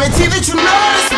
guarantee that you notice